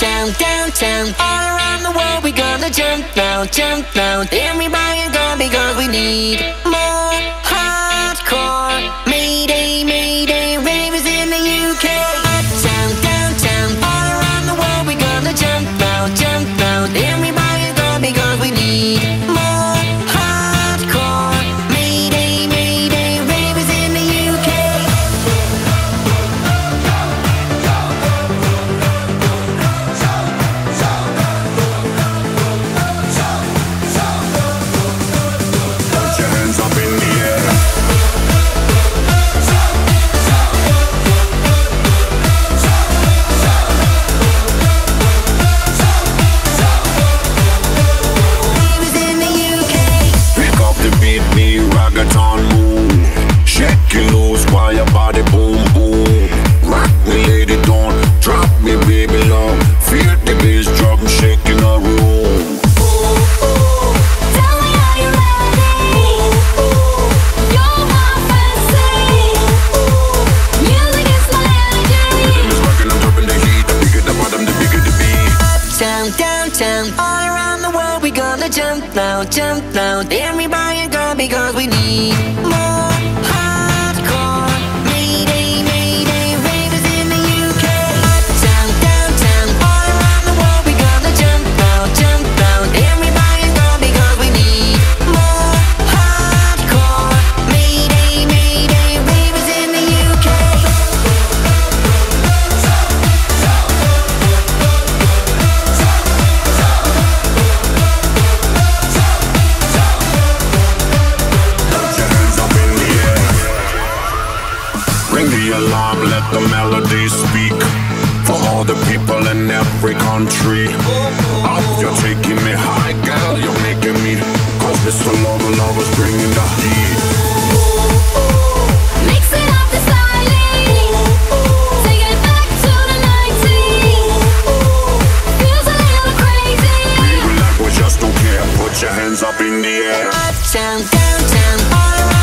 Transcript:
Downtown, downtown All around the world we gonna jump now, jump now Everybody go because we need. More hardcore. Mayday, mayday, ravers in the UK Uptown, downtown All around the world we gonna jump now, jump now Everybody go because we need. Downtown, downtown All around the world we gonna jump now, jump now. Everybody gonna because we need alarm, let the melody speak For all the people in every country. Up, you're taking me high, girl, you're making me Cause this love, love is bringing the heat. Mixing up the styling. Just don't care, put your hands up in the air. Uptown, downtown, all around.